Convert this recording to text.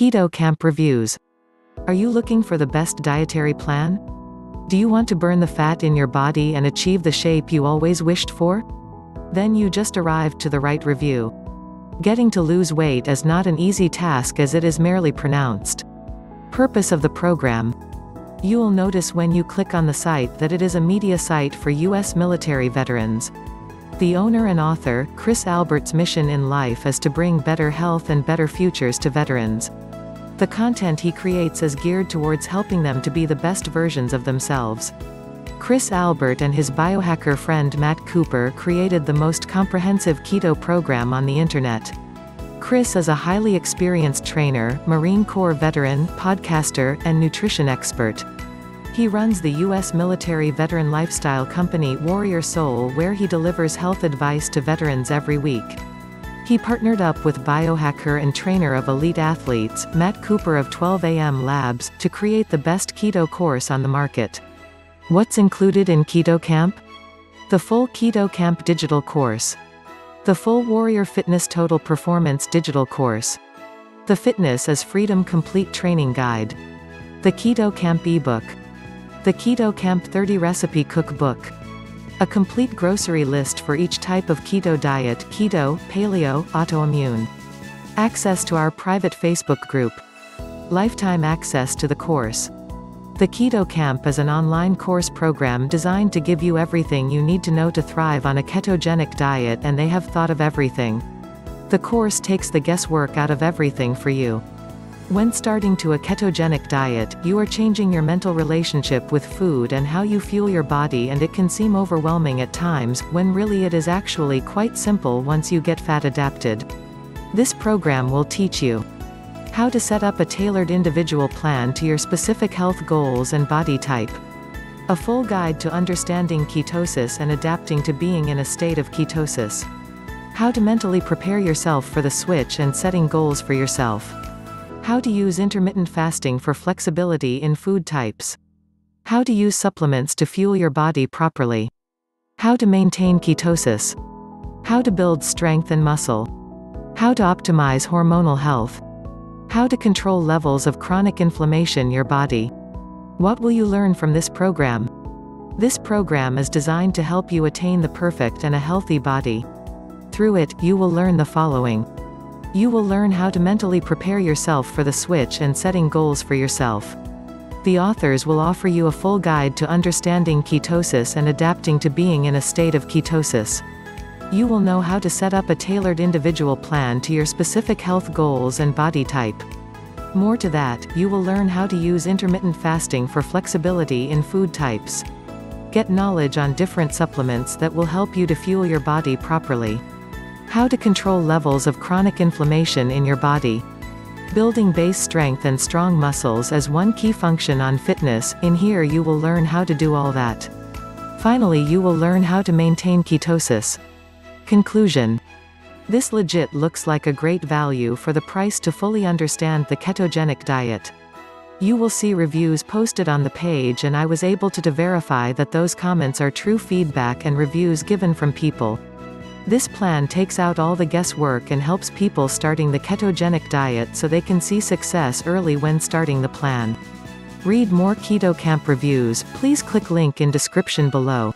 Keto Camp Reviews. Are you looking for the best dietary plan? Do you want to burn the fat in your body and achieve the shape you always wished for? Then you just arrived to the right review. Getting to lose weight is not an easy task as it is merely pronounced. Purpose of the program. You'll notice when you click on the site that it is a media site for U.S. military veterans. The owner and author, Chris Albert's mission in life is to bring better health and better futures to veterans. The content he creates is geared towards helping them to be the best versions of themselves. Chris Albert and his biohacker friend Matt Cooper created the most comprehensive keto program on the internet. Chris is a highly experienced trainer, Marine Corps veteran, podcaster, and nutrition expert. He runs the U.S. military veteran lifestyle company Warrior Soul where he delivers health advice to veterans every week. He partnered up with biohacker and trainer of elite athletes, Matt Cooper of 12am Labs, to create the best keto course on the market. What's included in Keto Camp? The full Keto Camp digital course. The full Warrior Fitness Total Performance digital course. The Fitness is Freedom Complete Training Guide. The Keto Camp ebook. The Keto Camp 30 Recipe Cookbook. A complete grocery list for each type of keto diet keto, paleo, autoimmune. Access to our private Facebook group. Lifetime access to the course. The Keto Camp is an online course program designed to give you everything you need to know to thrive on a ketogenic diet and they have thought of everything. The course takes the guesswork out of everything for you. When starting to a ketogenic diet, you are changing your mental relationship with food and how you fuel your body and it can seem overwhelming at times, when really it is actually quite simple once you get fat adapted. This program will teach you how to set up a tailored individual plan to your specific health goals and body type. A full guide to understanding ketosis and adapting to being in a state of ketosis. How to mentally prepare yourself for the switch and setting goals for yourself. How to use intermittent fasting for flexibility in food types. How to use supplements to fuel your body properly. How to maintain ketosis. How to build strength and muscle. How to optimize hormonal health. How to control levels of chronic inflammation in your body. What will you learn from this program? This program is designed to help you attain the perfect and a healthy body. Through it, you will learn the following. You will learn how to mentally prepare yourself for the switch and setting goals for yourself. The authors will offer you a full guide to understanding ketosis and adapting to being in a state of ketosis. You will know how to set up a tailored individual plan to your specific health goals and body type. More to that, you will learn how to use intermittent fasting for flexibility in food types. Get knowledge on different supplements that will help you to fuel your body properly. How to control levels of chronic inflammation in your body. Building base strength and strong muscles is one key function on fitness, in here you will learn how to do all that. Finally you will learn how to maintain ketosis. Conclusion. This legit looks like a great value for the price to fully understand the ketogenic diet. You will see reviews posted on the page and I was able to, to verify that those comments are true feedback and reviews given from people. This plan takes out all the guesswork and helps people starting the ketogenic diet so they can see success early when starting the plan. Read more Keto Camp reviews, please click link in description below.